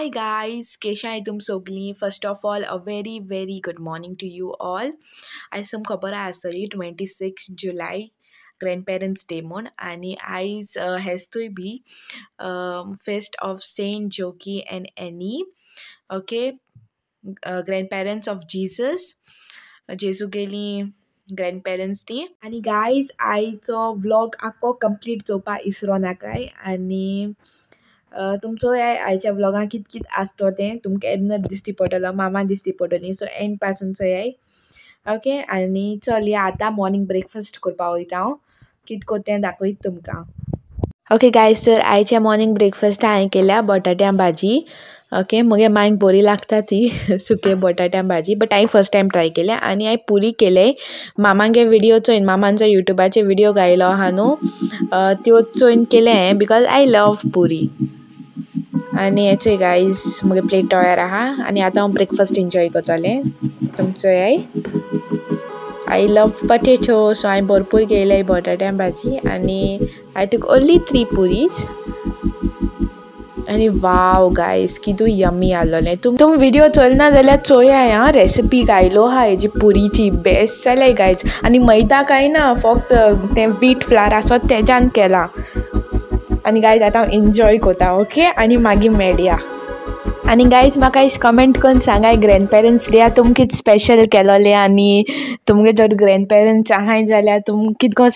Hi guys, Kesha hai tum sogli. First of all, a very very good morning to you all. आयज तुमकां खबर आसतली twenty six जुलाय grandparents day म्हूण आनी आयज हेस्तूय B feast of Saint Joachim and Anne okay grandparents of Jesus जेजू गेली ग्रँडपेरंट्स ती आनी गायज आयचो व्लॉग आख्खो कंप्लीट चोवपाक इसरो नाकाय आनी तुमचो ह्या आयच्या व्लॉगान कित कित आसतो तें तुमकां एडनर दिश्टी पडटलो मामा दिश्टी पडटली सो एंडपासून चोयाय ओके आनी चल या आतां मॉर्निंग ब्रेकफास्ट करपाक वयता हांव हो. कित कोत तें दाखयत तुमकां. ओके गायज तर आयच्या मॉर्निंग ब्रेकफास्ट हांवें केल्या बटाट्या भाजी. ओके मगे मांयक बरी लागता ती सुके बटाट्यां भाजी बट हांवें फर्स्ट टायम ट्राय केल्या. आनी हांवें पुरी केले. मामांगे व्हिडिओ चोयन मामांचो युट्यूबाचे व्हिडिओ घायलो आहा न्हू त्यो चोयन केले बिकॉज आय लव पुरी. आनी हेचोय गायज मुगे प्लेट तयार आहा आनी आतां हांव ब्रेकफास्ट एन्जॉय करतलें. तुमचो आय आय लव पटेटो सो हांवें भरपूर गेले बटाट्या भाजी. आनी आय टूक ओन्ली थ्री पुरीज आनी वाव गायस कितू यमी आहलोलें तुम तुम व्हिडिओ चलना जाल्यार चोयाय आं रेसिपी घायलो आहा हेजी पुरीची बेस्ट जाले गायज आनी मैदा काय ना फक्त तें वीट फ्लार आसत तेज्यान केलां. आनी गायज आतां हांव एन्जॉय कोता ओके आनी मागीर मेळया आनी गायज म्हाका इश कमेंट करून सांगाय ग्रँडपेरंट्स डे तुम कित स्पेशल केलोलें आनी तुमगे जर ग्रँडपेरंट्स आहाय जाल्यार तुम कित को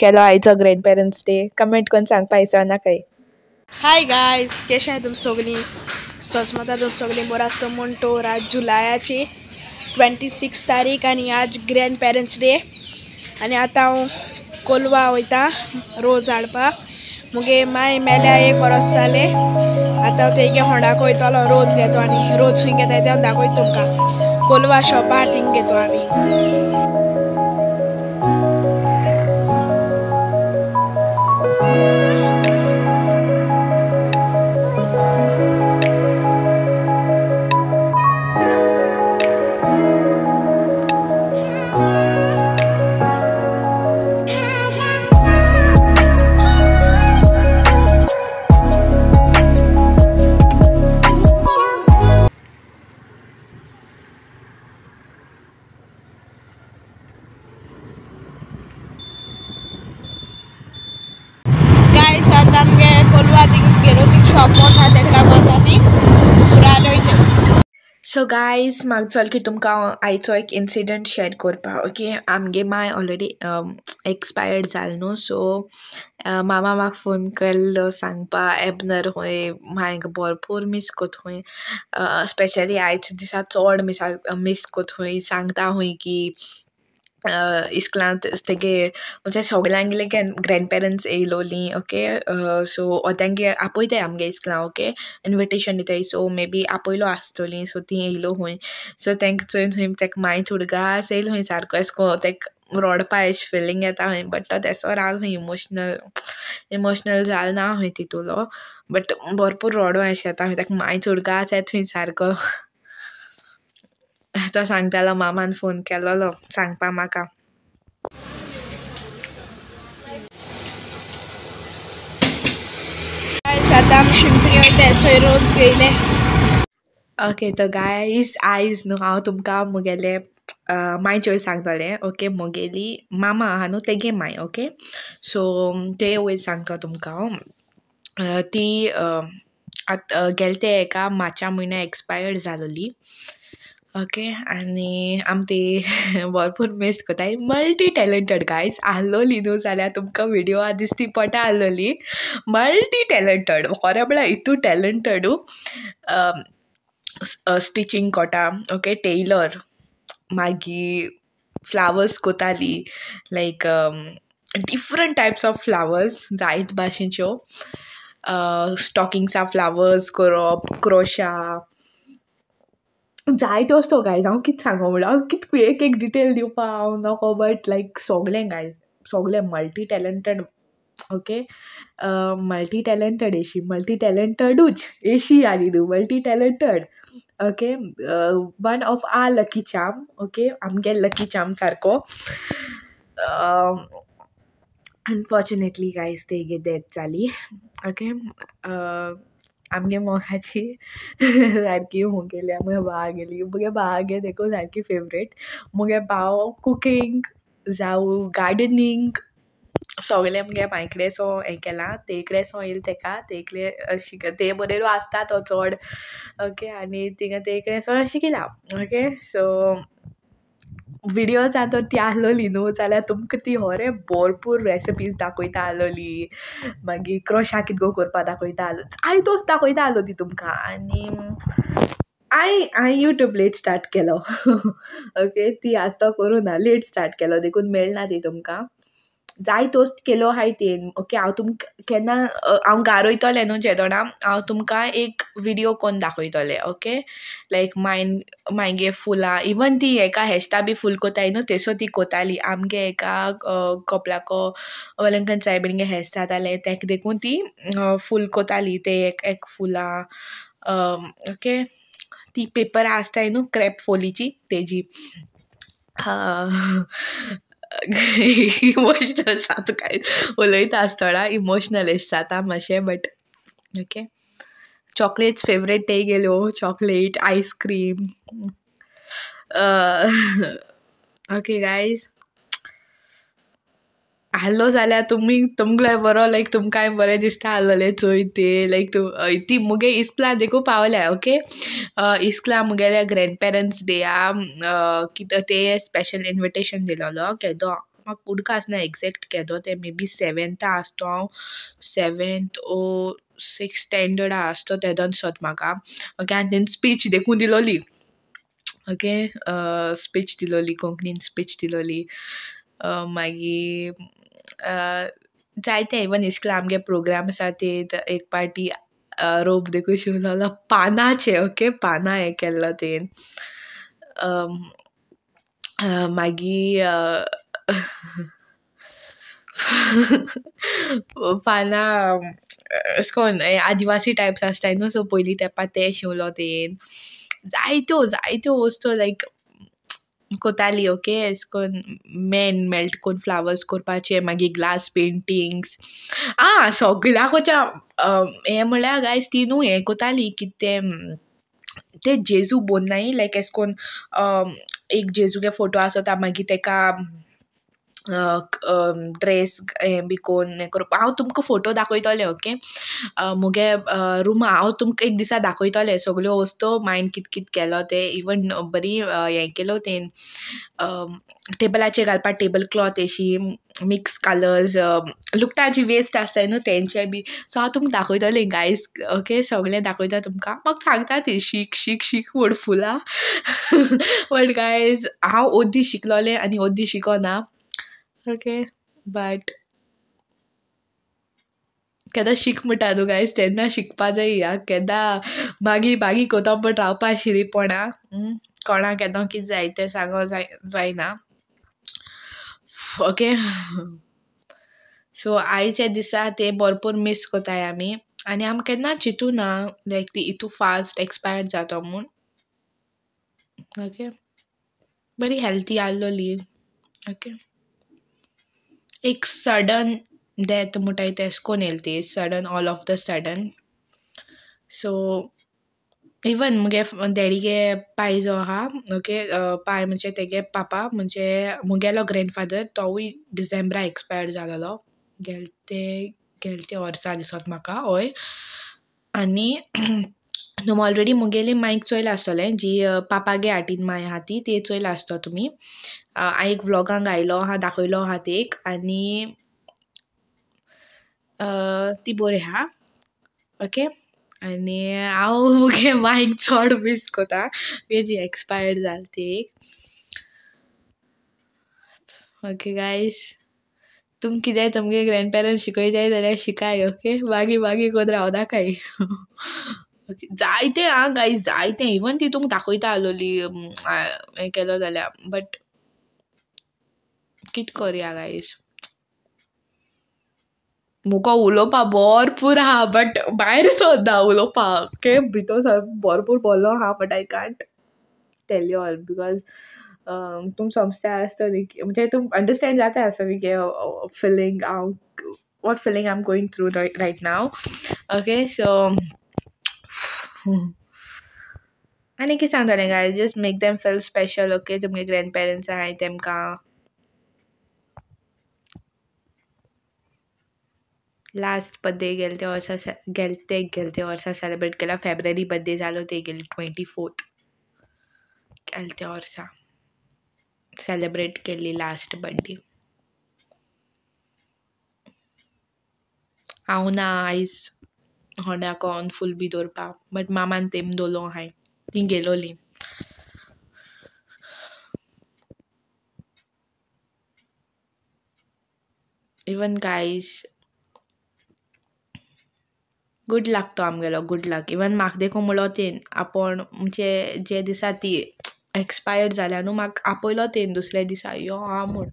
केलो आयचो ग्रँडपेरंट्स डे कमेंट करून सांगपा इसरनाकाय हाय गायज केशें आहाय तुम सगलीं? सोचमोता तुम सगलीं बरो आसता म्हूण तो आज जुलायाची ट्वेंटी सिक्स तारीख आनी आज ग्रँड पेरंट्स डे आनी आतां हांव कोलवा वयता रोज हाडपाक मुगे माय मेल्या एक वरोस जालें आतां हांव तेगे होंडाक वयतलो रोज घेतो आनी रोज खंय घेताय तें हांव दाखयत तुमकां कोलवा शॉपार थिंग घेतो आमी गायज सो गायज म्हाका चल की तुमकां आयचो एक इन्सिडंट शेअर करपा ओके आमगे माय ऑलरेडी एक्सपायर्ड जाल न्हू सो मामा म्हाका फ़ोन केल्लो, सांगपा एबनर हूंय, मायक भरपूर मीस कोत हूंय स्पेशली आयच्या दिसा चोड मिसा मीस कोत हूंय, सांगता हूंय की इस्कलां तेगे म्हणजे सोगल्यांगेले ग्रँडपेरंट्स येयलोलीं ओके सो ओद्यांगे आपयताय आमगे इस्कलां ओके इन्विटेशन दिताय सो मे बी आपयलो आसतोलीं सो तीं येयलो हूंय सो तेंक चोयन हूंय तेका माय उडगास येयलो हूंय सारको एशे को तेका रोडपा एश फिलींग येता हूंय बट तो तेसो राल हूंय इमोशनल इमोशनल जाल ना हूंय तितूलो बट भरपूर रोडो एशें येता हूंय तेका मायच उडगास येत हूंय सारको तो सांगतालो मामान फोन केलोलो सांगपा म्हाका गायज आतां आमी शिंपरी वयता थंय रोज ओके तो गायज आयज न्हू हांव तुमकां मुगेले मायचेर सांगतलें ओके मुगेली मामा आहा न्हू तेगे माय ओके सो ते वयर सांगता तुमकां हांव ती आतां गेले ते एका मार्चा म्हयन्या एक्सपायर्ड जालोली ओके आनी आम ती भरपूर मिस कोताय मल्टी टॅलंटेड गायज आहलोली न्हू जाल्यार तुमकां व्हिडियो दिसती पटा आहलोली मल्टी टॅलंटेड खरें म्हळ्यार इतू टॅलंटडू स्टिचींग कोटा ओके टेलर मागी flowers कोताली. Like different types of flowers जायत भाशेच्यो स्टॉकिंग्सा फ्लावर्स कोरोप क्रोशा जायत्यो आसतो गायज हांव कित सांगो म्हणल्यार हांव कित, एक एक डिटेल दिवपा हांव नोको बट लायक सोगलें गायज सोगलें multi talented okay multi talented एशी multi टॅलंटडूच एशी आनी न्हू multi talented okay one of a lucky charm okay आमगे लकी चाम सारको अनफॉर्च्युनेटली गायज तेगे डेथ जाली ओके आमगे मोगाची सारकी मुगेली मुगे भावा गेली मुगे भावागे देखून सारकी फेवरेट मुगे भाव कुकींग जावं गार्डनींग सगलें मुगे मायकडेन सो हें केलां तेकडेन सो येयलें तेका तेकले शिक ते बरेरू आसता तो चोड। ओके आनी तिंगा तेकडेन सो शिकिला ओके सो विडियोज आतां ती आहलोली न्हू जाल्यार तुमकां ती होरें भरपूर रेसिपीज दाखयता आहलोली मागीर क्रॉशा कितको करपा दाखयता आहलो तोच दाखयता आहलो ती तुमकां. आनी हांय हांय यूट्यूब लेट स्टार्ट केलो. ओके ती आसतो करूं ना लेट स्टार्ट केलो. देखून मेळना ती तुमकां. जाय तोस्ट केलो आहाय तेन, ओके? हांव तुमकां केन्ना हांव गारोयतलें न्हू जेदोणा, हांव तुमकां एक विडियो कोन्न दाखयतलें, ओके? लायक मायन मागे फुलां इवन ती हेका हेस्ता बी फूल कोताय न्हू, तेसो ती कोताली, आमगे एका कोपलाको वलंकन सायबिणगे हेस्त जातालें तेका देखून ती फूल कोताली, ते एक एक फुलां ओके? ती पेपर आसताय न्हू, क्रॅप फोलीची, तेज़ी. इमोशनल जाता काय? उलयता आसतना इमोशनलिस्ट जाता मातशें बट ओके चॉकलेट्स फेवरेट ते गेल्यो चॉकलेट आयस्क्रीम ओके गायज आहलो जाल्यार तुमी तुमकां बरो लायक तुमकांय बरें दिसता आहलोलें चोय ते लायक ती मुगे इस्कुला देखून पावल्या ओके इस्कुला मुगेल्या ग्रँड पेरंट्स डेया कितें ते स्पेशल इन्विटेशन दिलोलो केदो म्हाका कुडका आसना एग्जॅक्ट केदो ते मे बी सेवेंथा आसतो हांव सेवेंथ ओ सिक्स स्टँडर्डा आसतो तेदोन दिसोत म्हाका ओके आनी तेणी स्पीच देखून दिलोली ओके स्पीच दिलोली कोंकणीन स्पीच दिलोली. मागीर जायते इवन इस्कुला आमगे प्रोग्राम आसा ते एक पार्टी रोप देखून शिवलोलो पानाचे, ओके? पानां हें केल्लो तेन. मागीर पानां अशें आदिवासी टायप्स आसताय न्हू, सो पयलीं तेंपा ते शिवलो तेन. जायत्यो जायत्यो वस्तू लायक कोताली ओके एश को मेन मेल्ट कोन्न फ्लावर्स कोरपाचे मागीर ग्लास पेंटिंग्स आ सोगल्याकोच्या हें म्हळ्यार गायज तिनू हें कोताली कितें तें ते जेजू बोन्नाय लायक एश कोन्न एक जेजूगे फ़ोटो आसोता मागीर तेका ड्रेस हें बी कोन्न हें करप हांव तुमकां फोटो दाखयतलें ओके? मुगे रुमा हांव तुमकां एक दिसा दाखयतलें. सगल्यो वस्तू मायन कित कित केलो तें. इवन बरी हें केलो तें. टेबलाचेर घालपा टेबल क्लॉथ एशी मिक्स कलर्स लुकटांची वेस्ट आसताय न्हू तेंचे बी. सो हांव तुमकां दाखयतलें गायज ओके? सगलें दाखयता तुमकां. म्हाका सांगता ती शीक शीक शीक म्हूण फुलां. बट गायज हांव ओद्दी शिकलोलें आनी ओद्दी शिकोना. ओके बट केदां शिक म्हणटा न्हू गायज तेन्ना शिकपा जाय या केदा मागीर मागीर कोता म्हण रावपा शिरीपणा कोणा केदो कितें जाय तें सांगो जाय जायना ओके सो आयचे दिसा ते भरपूर मीस कोताय आमी आनी आमी केन्ना चिंतूना लायक ती इतू फास्ट एक्सपायर जातो म्हूण ओके बरी हेल्थी आहलोली ओके एक सडन डेथ म्हणटाय तेश कोन्न येयलें ती? Sudden all of the sudden so even मुगे डॅडीगे पाय जो आहा ओके पाय म्हणजे तेगे पापा म्हणजे मुगेलो ग्रॅणफादर तोवूय डिसेंबरा एक्सपायर्ड जालोलो गेलते गेलते वर्सा दिसोत म्हाका हय. आनी तुमी ऑलरेडी मुगेली मायक चोयलां आसतोलें जी पापागे हाटीन माय आहा ती ते चोयलां आसतो तुमी हांव एक व्लॉगांक आयलो आहा दाखयलो आहा ते एक आनी ती बरी आहा ओके? आनी हांव मुगे मायक चोड मिस कोता. जी एक्सपायर्ड जाली ती एक. ओके गायस तुम कितें तुमगे ग्रँड पेरंट्स शिकयताय जाल्यार शिकाय ओके? मागीर मागीर कोण रावनाकाय जायतें आं गायज जायतें इवन ती तुमकां दाखयता आसलोली हें केलो जाल्यार बट कित करया गायज मुको उलोवपा भरपूर आहा बट भायर सोदना उलोवपा ओके भितर सर भरपूर बोल्लो आहा but I can't tell you all because तुम समजता आसतली म्हणजे तुम अंडरस्टँड जाता आसतली की हांव what feeling I am going through right now okay so आनी कितें सांगतलें guy just make them feel special okay तुमगे ग्रँड पेरंट्स आहाय तेमकां। लास्ट बर्थडे गेले ते वर्सा गेल ते गेल ते वर्सा सेलिब्रेट केला। फेब्रुवारी बर्थडे ते गेली ट्वेंटी फोर्थ गेल ते वर्सा सेलिब्रेट केल्ली लास्ट बर्थडे हांव ना आयज होंड्याकोन फूल बी दवरपा बट मामान तेम दवरलो आहाय ती गेलोली इवन गायज गुड लक तो आमगेलो गुड लक इवन म्हाका देखून म्हणलो तेन आपण म्हणजे जे दिसा ती एक्सपायर्ड जाल्या न्हू म्हाका आपयलो तेन दुसऱ्या दिसा, यो आ म्हूण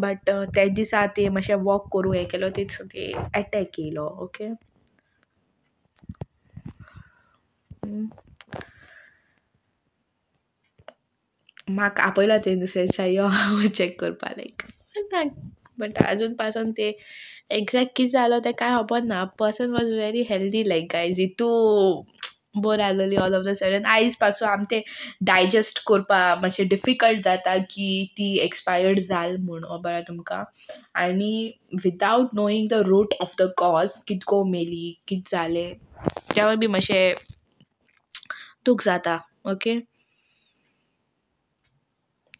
बट तेच दिसा ती मातशें वॉक करूँ हें केलो ते ती एटॅक येयलो ओके म्हाका आपयला तें दुसऱ्या दिसा यो चॅक करपा लायक बट आजून पासून ते एग्जॅक्ट कितें जालो तें कांय खबर ना person was very healthy like guys इतू बोर आहलोली ऑल ऑफ द सडन आयजपासून आम तें डायजस्ट करपा म्हणजे मातशें डिफिकल्ट जाता की ती एक्सपायर्ड जाल म्हूण खबर तुमकां. आनी without knowing the root of the cause कितको मेली कित जालें तेवूय बी म्हणजे मातशें दूख जाता ओके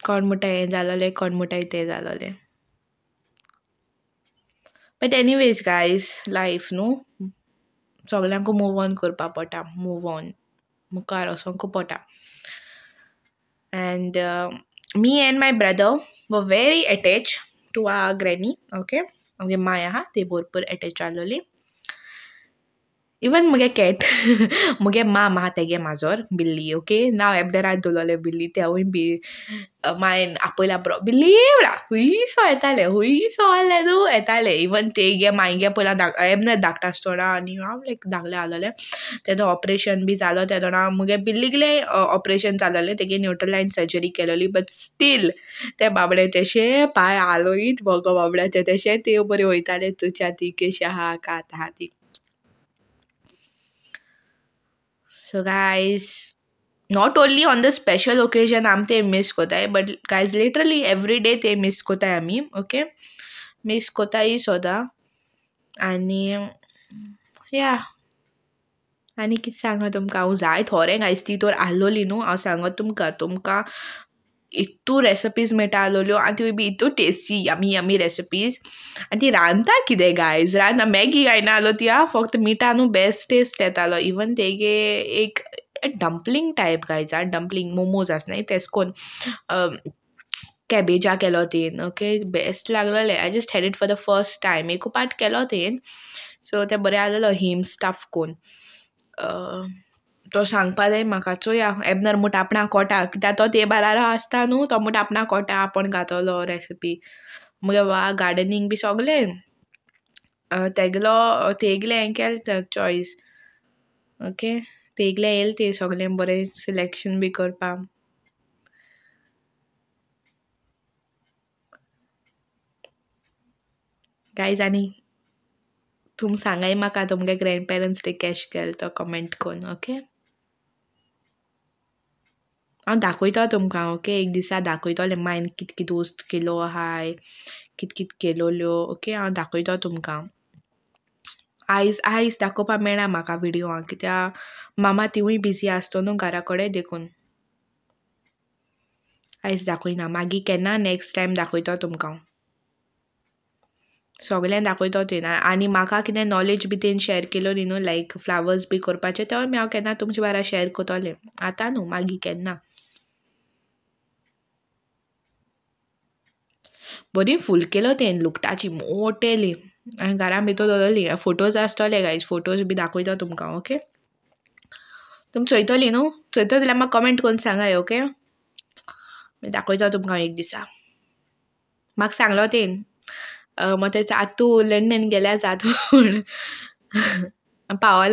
कोण म्हणटा हें जालोलें कोण म्हणटा तें जालोलें बट एनीवेज गायज लायफ न्हू सगल्यांक मूव ऑन करपा पडटा मूव ऑन मुखार वचोंक पडटा and me and my brother we very attach to uh granny okay आमगे माय आहा ती भरपूर एटॅच जालोली इवन मुगे कॅट मुगे माम आहा तेगे माजोर बिल्ली ओके नांव एबदेरात दवरलोलें बिल्ली तेवूय बी मायन आपयल्या बरो बिल्ली म्हणा हुंयसो येतालें हुंयसो आहलें न्हू येतालें. इवन तेगे मायगे पयला धाक एबने धाकटा आसतोना आनी हांव लायक धाकलें आहलोलें तेदो ऑपरेशन बी जालो तेदोना मुगे बिल्लीगलें ऑपरेशन जालोलें तेगे न्यूट्रलायन सर्जरी केलोली बट स्टील ते बाबडे तेशे पांय आलोयत. भोगो बाबड्याचे तेशे त्यो बऱ्यो वयताले चुच्या ती कशी आहा कात आहा ती. So guys not only on the special occasion आम ते मिस है but guys literally every day ते मिस है आमी ओके मिस होता ही सोदा। आनी या आनी कितें सांगा तुमकां हांव जाय थोरें गायज ती तर आहलोली न्हू हांव सांगत तुमकां तुमकां इतू रेसिपीज़ मेळटा आहलोल्यो आनी त्यो बी इतू टेस्टी यमी यमी रेसिपीज़ आनी ती रांदता कितें गायज मॅगी गायना आहलो ती आ फक्त मिठानू बेस्ट टेस्ट येतालो इवन तेगे एक डंपलींग टायप गायज आ डंपलींग मोमोज आसनाय तेस कोन्न कॅबेजा केलो तेन okay best लागलोलें I just had it for the first time एकू पार्ट केलो तेन सो तें बरें आहलोलो हीम स्टफ़ कोन्न तो सांगपा जाय म्हाका चोया एबनर मूट आपणा कोटा कित्याक तो ते बारार आसता न्हू तो मूट आपणा कोटा आपण घातलो रेसिपी मुगे वा गार्डनींग बी सोगलें तेगलो तेगलें हें केलें चॉयस ओके तेगलें येयलें तें सोगलें बरें सिलेक्शन बी करपा गायज आनी तुम सांगाय म्हाका तुमगे ग्रँड पेरंट्स डे कॅश केल तो कमेंट कोन्न ओके हांव दाखयता तुमकां, ओके? एक दिसा दाखयतलें मायन कित कित वस्त केलो आहाय कित कित केलोल्यो, ओके? हांव दाखयतां तुमकां. आयज आयज दाखोवपा मेळना म्हाका विडियोआं कित्या मामा तिवूय बिज़ी आसतो न्हू घरा कडेन देखून. आयज दाखयना, मागीर केन्ना नॅक्स्ट टायम दाखयतो तुमकां. सगळ्यांक दाखयतो तें आनी म्हाका कितें नॉलेज बी तेन शॅर केलो न्ही न्हू लायक फ्लावर्स बी करपाचे तेवूय बी हांव केन्ना तुमचे बारा शॅर करतलें आतां न्हू मागीर केन्ना. बरी फूल केलो तें लुकटाची मोटेली. हांवें घरा भितर दवरली फोटोज आसतले गायज फोटोज बी दाखयता तुमकां ओके? तुमी चोयतली न्हू? चोयता जाल्यार म्हाका कमेंट करून सांगाय ओके? दाखयता तुमकां एक दिसा. म्हाका सांगलो तें मग तें आतू लंडन गेल्या जातू म्हूण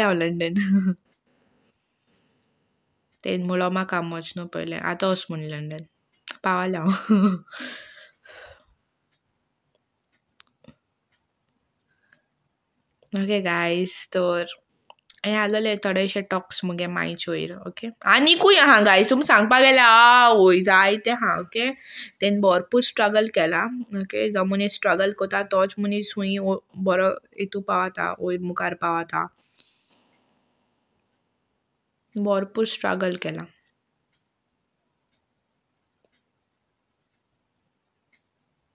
हांव लंडन. तेन म्हणलो म्हाका वचनो पयलें आतां वच म्हूण लंडन. पावलें हांव ओके गायज तर हें आसलेले थोडेशे टॉक्स मुगे मायचे वयर ओके? आनीकूय आहा गायज तुमी सांगपा गेल्यार आवय जायते आहा ओके? तेणी भरपूर स्ट्रगल केला, ओके? जो मनीस स्ट्रगल करता तोच मनीस हूंय बरो हितू पावता वयर मुखार पावता भरपूर स्ट्रगल केला।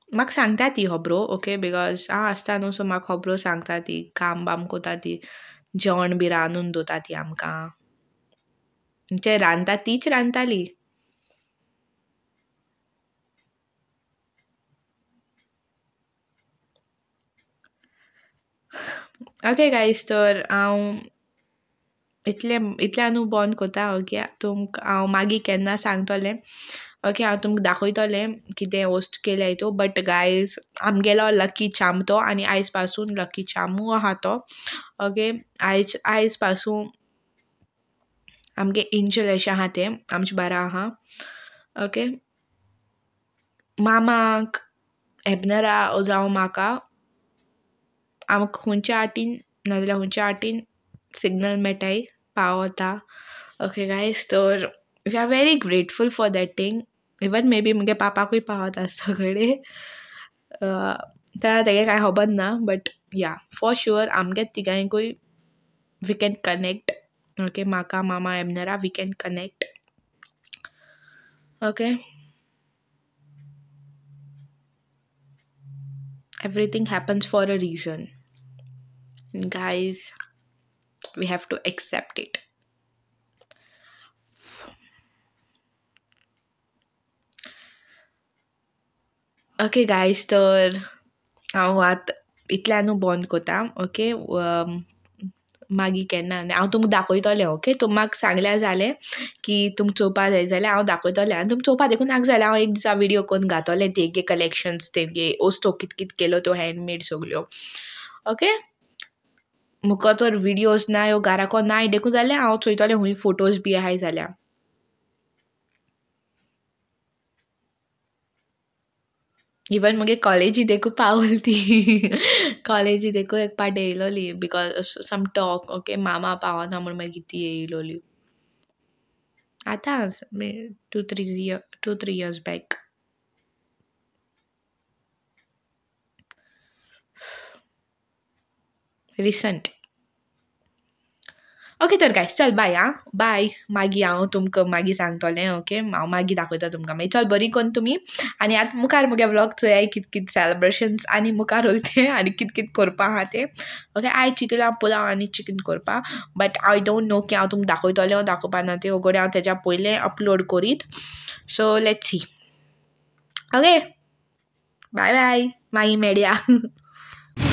म्हाका सांगता ती खबरो, ओके? बिकॉज़ हांव आसता न्हू सो म्हाका खबरो सांगता ती, काम बाम कोता ती। जेवण बी रांदून दवरता ती आमकां. म्हणजे रांदता, तीच रांदताली. ओके गायज तर हांव इतले इतल्यान बंद कोता ओके तुमकां हांव मागीर केन्ना सांगतलें. ओके हांव तुमकां दाखयतलें कितें वस्त केल्या हितू बट गायज आमगेलो लकी चाम तो आनी आयज पासून लकी चामू आहा तो. ओके आयज आयज पासून आमगे एंजल अशें आहा तें, आमचे बारा आहा. ओके मामाक एबनरा जावं म्हाका आमकां खंयच्या वाटीन नाजाल्यार खंयच्या वाटीन सिग्नल मेळटाय पावता. ओके गायज तर we are very grateful for that thing even maybe मुगे पापाकूय पावता सगळे त्या तेगे खबर ना बट या फॉर शुअर आमगे तिगांयकूय वी कॅन कनेक्ट ओके म्हाका मामा एमनरा we can connect okay everything happens for a reason. Guys, we have to accept it. Okay guys हांव आतां, इतल्यानू बंद कोता ओके मागीर केन्ना हांव तुमकां दाखयतलें ओके तुमाक सांगल्यार जालें की तुमकां चोवपा जाय जाल्यार हांव दाखयतलें आनी तुमकां चोवपा देखून नाका जाल्यार हांव एक दिसा विडियो करून घातलें, तेगे कलेक्शन्स तेगे वस्तू कित कित केलो त्यो हँडमेड सगल्यो ओके मुको तर विडियोज ना ह्यो घराको नाय देखून जाल्यार हांव चोयतलें, हूंय फ़ोटोज़ बी आहाय जाल्यार. इवन मुगे कॉलेजी देखून पावल ती कॉलेजी देखून एक पाट येयलोली बिकॉज़ सम टॉक ओके मामा पावना म्हूण मागीर ती येयलोली आतां two three year two three years back recent okay तर गायस चल बाय आं बाय मागीर हांव तुमकां मागीर सांगतलें ओके हांव मागीर दाखयता तुमकां. मागीर चल बरी कोन्न तुमी आनी आतां मुखार मुगे ब्लॉग चोयाय कित कित सेलेब्रेशन्स आनी मुखार उरते आनी कित कित करपा आहा तें. ओके आयज चिंतलां पुलाव आनी चिकन करपा. बट आय डोंट नो की हांव तुमकां दाखयतलें ओ दाखोवपा ना तें. घोडे हांव तेज्या पयलें अपलोड करीत. So let's see okay bye bye मागीर मेळया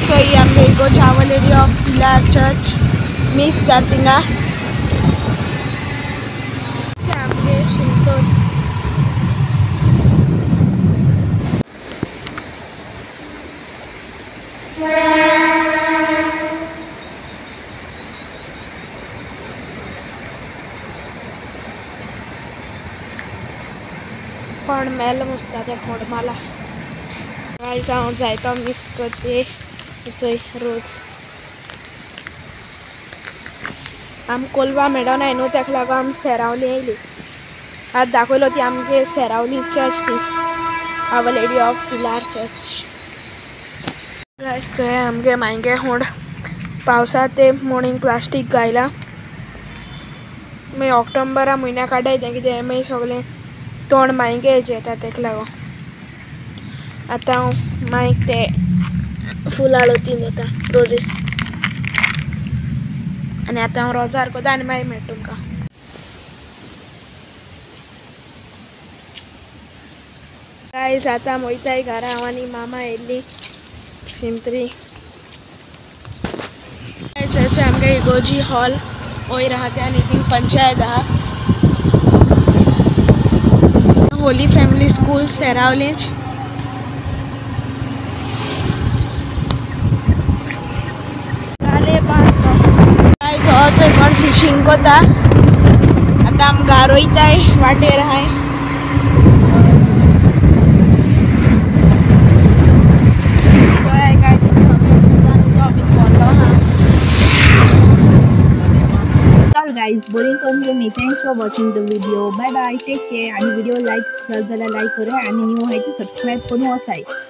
So yeah, I'm going to go to Our Lady of Pilar Church. Miss Satinga. आमगे शिंतोड पण मेल मुसता ते फोडमाला. गायज हांव जायतो मिस करते. रोज. आम कोलवा मेळोनाय न्हू ताका लागून आमी सेरावली येयली आतां दाखयलो ती आमगे सेरावली चर्च ती our lady of Pilar church आमगे मायगे होंड पावसा ते मॉर्निंग प्लास्टीक गायला. मागीर ऑक्टोबरा म्हयन्या काडाय तें कितें मागीर हेजें येता ताका लागून. आतां हांव मायक ते फूल वता रोजीस. आतां हांव रोजार कोता आनी मागीर मेळटा तुमकां गायज मामा येयल्ली सिंत्री चर्च आमगे इगोजी हॉल वयर आहा ते आनी पंचायत आहा होली फॅमिली स्कूल सेरावलीच थंय कोण फिशींग कोता. आतां आमी घार वाटेर भरलो आहा गाईज बरी करून तुमी thanks for watching the video bye bye take care आणि व्हिडिओ लाईक जाल्यार लाईक न्यू ते